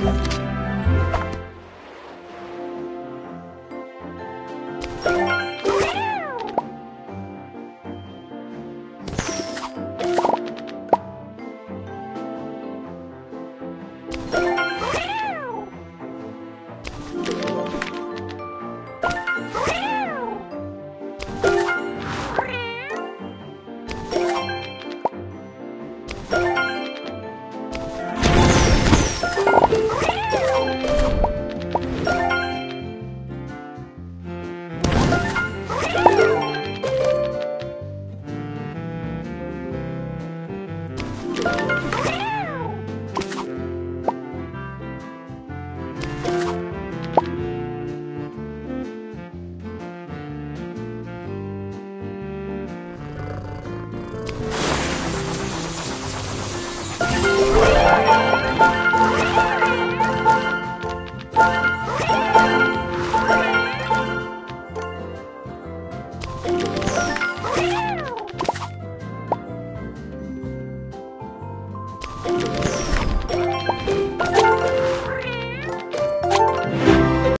you You